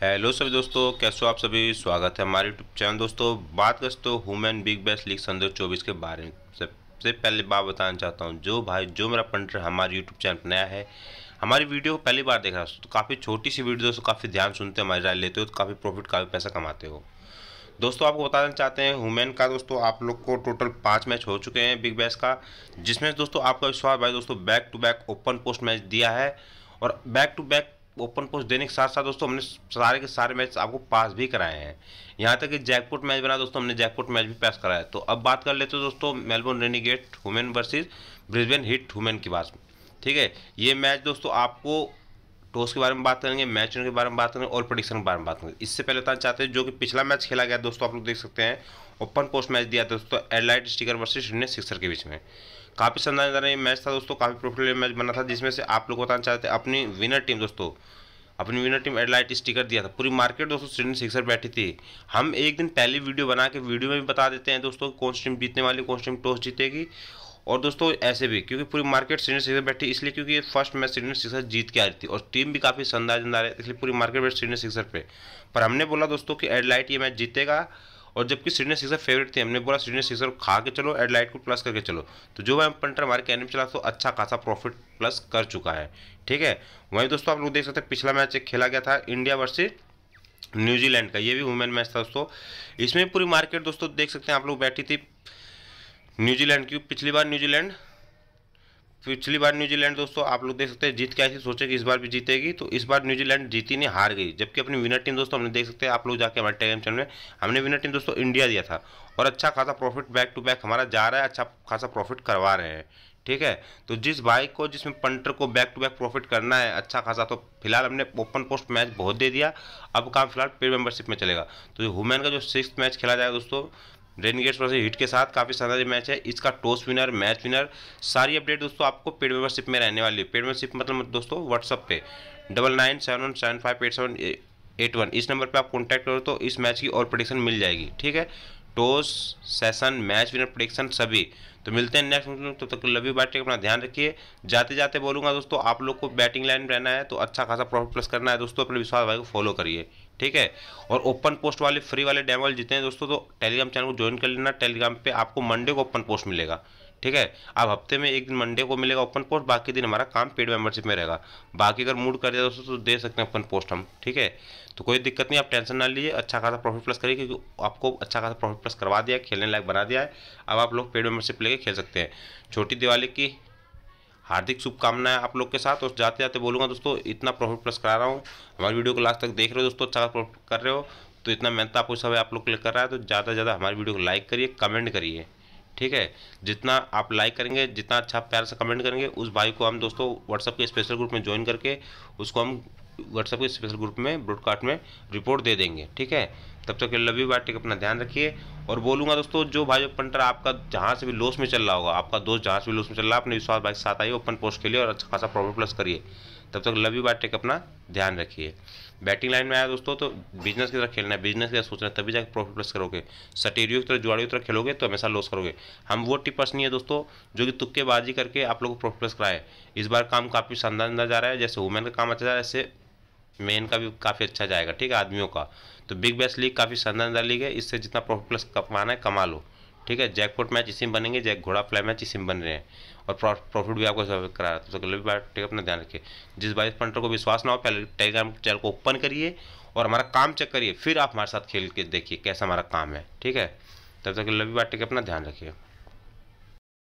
Hello सभी दोस्तों, कैसे हो आप सभी? स्वागत है हमारे यूट्यूब चैनल दोस्तों, बात करते तो वुमेन बिग बैश लीग सन चौबीस के बारे में। सबसे पहले बात बताना चाहता हूँ, जो भाई, जो मेरा पंटर हमारे यूट्यूब चैनल पर नया है, हमारी वीडियो को पहली बार देख रहा है तो काफ़ी छोटी सी वीडियो दोस्तों, काफ़ी ध्यान सुनते हो हमारी राय लेते हो तो काफ़ी प्रॉफिट काफ़ी पैसा कमाते हो। दोस्तों, आपको बताना चाहते हैं वुमेन का, दोस्तों, आप लोग को टोटल पाँच मैच हो चुके हैं बिग बैश का, जिसमें, दोस्तों, आपका विश्वास, भाई, दोस्तों back to back open post match दिया है, और back to back open post देने के साथ साथ दोस्तों हमने सारे के सारे मैच आपको पास भी कराए हैं। यहाँ तक कि जैकपुट मैच बना, दोस्तों हमने जैकपुट मैच भी पास कराया। तो अब बात कर लेते हो दोस्तों Melbourne renegade women versus Brisbane heat women की बात। ठीक है, ये मैच दोस्तों आपको टॉस के बारे में बात करेंगे मैच के बारे में बात करेंगे और प्रोडिक्शन के बारे में बात करेंगे। इससे पहले बताना चाहते हैं जो कि पिछला मैच खेला गया, दोस्तों, आप लोग देख सकते हैं। ओपन पोस्ट मैच दिया था दोस्तों Adelaide striker versus Sydney sixer के बीच में। काफ़ी शानदार ये मैच था दोस्तों, काफ़ी प्रोफिटेबल मैच बना था, जिसमें से आप लोग बताना चाहते हैं, अपनी विनर टीम दोस्तों, अपनी विनर टीम एडलाइट स्टिकर दिया था। पूरी मार्केट दोस्तों सिडनी सिक्सर बैठी थी। हम एक दिन पहले वीडियो बना के वीडियो में भी बता देते हैं दोस्तों, कौन सी टीम जीतने वाली, कौन सी टीम टॉस जीतेगी। और दोस्तों ऐसे भी, क्योंकि पूरी मार्केट सिडनी सिक्सर बैठी, इसलिए क्योंकि ये फ़र्स्ट मैच सिडनी सिक्सर जीत के आ रही थी और टीम भी काफ़ी शानदार शानदार है, इसलिए पूरी मार्केट बैठ सिडनी सिक्सर पे। पर हमने बोला दोस्तों कि एडलाइट ये मैच जीतेगा और जबकि सिडनी सिक्सर फेवरेट थे, हमने बोला सिडनी सिक्सर खा के चलो एडलाइट को प्लस करके चलो। तो जो वह पंटर हमारे कहने में चला तो अच्छा खासा प्रॉफिट प्लस कर चुका है, ठीक है? वहीं दोस्तों आप लोग देख सकते हैं, पिछला मैच खेला गया था इंडिया वर्सेज न्यूजीलैंड का, ये भी वुमेन मैच था दोस्तों। इसमें पूरी मार्केट दोस्तों देख सकते हैं, आप लोग बैठी थी न्यूजीलैंड की, पिछली बार न्यूजीलैंड, पिछली बार न्यूजीलैंड दोस्तों आप लोग देख सकते हैं, जीत के ऐसी सोचे कि इस बार भी जीतेगी तो इस बार न्यूजीलैंड जीती नहीं, हार गई। जबकि अपनी विनर टीम दोस्तों हमने देख सकते हैं, आप लोग जाके हमारे टेलीग्राम चैनल में, हमने विनर टीम दोस्तों इंडिया दिया था, और अच्छा खासा प्रॉफिट बैक टू बैक हमारा जा रहा है अच्छा खासा प्रॉफिट करवा रहे हैं, ठीक है? तो जिस बाइक को जिसमें पंटर को बैक टू बैक प्रॉफिट करना है अच्छा खासा तो फ़िलहाल हमने ओपन पोस्ट मैच बहुत दे दिया, अब काम फ़िलहाल पेड मेंबरशिप में चलेगा। तो वुमेन का जो सिक्स मैच खेला जाएगा दोस्तों रेनगेट्स वर्सेज हिट के साथ काफ़ी शानदार मैच है। इसका टॉस विनर मैच विनर सारी अपडेट दोस्तों आपको पेड मेंबरशिप में रहने वाली है। पेड मेंबरशिप मतलब दोस्तों व्हाट्सअप पे double nine seven one seven five eight seven eight one इस नंबर पे आप कॉन्टैक्ट करो तो इस मैच की और प्रोडिक्शन मिल जाएगी, ठीक है? Toss session match winner prediction सभी। तो मिलते हैं नेक्स्ट तो तब तक लव यू अपना ध्यान रखिए। जाते जाते बोलूँगा दोस्तों, आप लोग को बैटिंग लाइन में रहना है तो अच्छा खासा प्रॉफिट प्लस करना है। दोस्तों, अपने विश्वास भाई को फॉलो करिए, ठीक है? और ओपन पोस्ट वाले फ्री वाले डेमोल जितने दोस्तों तो टेलीग्राम चैनल को ज्वाइन कर लेना। टेलीग्राम पर आपको मंडे को ओपन पोस्ट मिलेगा। ठीक है? अब हफ़्ते में एक दिन मंडे को मिलेगा ओपन पोस्ट बाकी दिन हमारा काम पेड मेंबरशिप में रहेगा। बाकी अगर मूड कर दिया दोस्तों तो दे सकते हैं ओपन पोस्ट हम, ठीक है? तो कोई दिक्कत नहीं, आप टेंशन ना लीजिए अच्छा खासा प्रॉफिट प्लस करिए, क्योंकि आपको अच्छा खासा प्रॉफिट प्लस करवा दिया, खेलने लायक बना दिया है। अब आप लोग पेड मेंबरशिप लेके खेल सकते हैं। छोटी दिवाली की हार्दिक शुभकामनाएँ आप लोग के साथ, और जाते जाते बोलूँगा दोस्तों, इतना प्रॉफिट प्लस करा रहा हूँ। हमारी वीडियो को लास्ट तक देख रहे हो दोस्तों अच्छा प्रॉफिट कर रहे हो। तो इतना मेहनत आपको सब आप लोग क्लिक कर रहा है तो ज़्यादा से ज़्यादा हमारी वीडियो को लाइक करिए कमेंट करिए। ठीक है? जितना आप लाइक करेंगे, जितना अच्छा प्यार से कमेंट करेंगे, उस भाई को हम दोस्तों व्हाट्सअप के स्पेशल ग्रुप में ज्वाइन करके, उसको हम व्हाट्सअप के स्पेशल ग्रुप में ब्रॉडकास्ट में रिपोर्ट दे देंगे, ठीक है? तब तक के लव यू बाटी अपना ध्यान रखिए। और बोलूँगा दोस्तों, जो भाई पंटर आपका जहाँ से भी लॉस में चल रहा होगा, आपका दोस्त जहाँ से भी लॉस में चल रहा है अपने विश्वास भाई के साथ आइए ओपन पोस्ट के लिए और अच्छा खासा प्रॉफिट प्लस करिए। तब तक लव यू बाटे अपना ध्यान रखिए। बैटिंग लाइन में आया दोस्तों तो बिज़नेस की तरह खेलना है। बिज़नेस की तरह सोचना है, तभी जाकर प्रॉफिट प्लस करोगे। सटेरियो की तरह, जुआड़ियों की तरह खेलोगे तो हमेशा लॉस करोगे। हम वो टिपर्स नहीं है दोस्तों, जो कि तुक्केबाजी करके आप लोगों को प्रॉफिट प्लस कराए। इस बार काम काफ़ी शानदार अंदर जा रहा है। जैसे वुमेन का काम अच्छा जा रहा है ऐसे मेन का भी काफ़ी अच्छा जाएगा, ठीक है, आदमियों का। तो बिग बैस लीग काफ़ी शानदार लीग है। इससे जितना प्रॉफिट प्लस कमाना है, कमा लो। ठीक है? जैकपोट मैच इसी में बनेंगे जैक घोड़ा फ्लाई मैच इसी में बन रहे हैं। और प्रॉफिट भी आपको करा रहा है तो अगले ठीक है, अपना ध्यान रखिए। जिस बाइस पंटर को विश्वास ना हो, पहले टेलीग्राम चैनल को ओपन करिए और हमारा काम चेक करिए, फिर आप हमारे साथ खेल के देखिए कैसा हमारा काम है, ठीक है? तब तक लवी बाटे अपना ध्यान रखिए।